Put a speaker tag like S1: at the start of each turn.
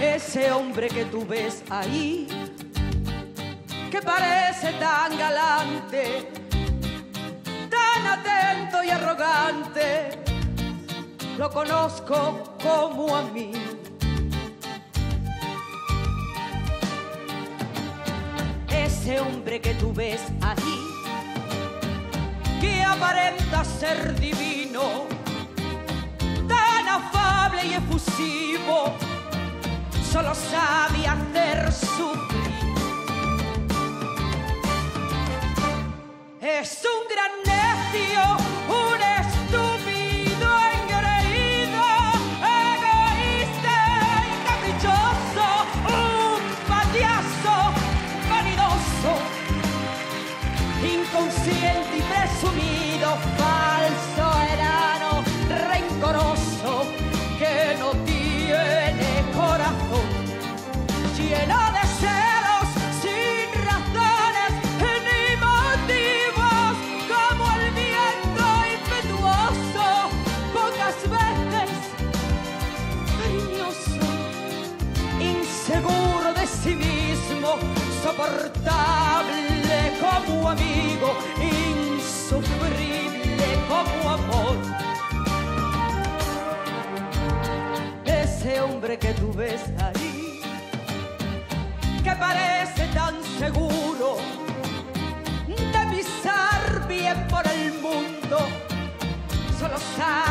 S1: ese hombre que tú ves ahí, que parece tan galante, tan atento y arrogante, lo conozco como a mí. Ese hombre que tú ves ahí, que aparenta ser divino, solo sabe hacer sufrir. Es un gran necio, un estúpido engreído, egoísta y caprichoso, un payaso vanidoso, inconsciente y presumido, falso, enano, pesimismo, soportable como amigo, insufrible como amor. Ese hombre que tú ves ahí, que parece tan seguro de pisar bien por el mundo, solo sabe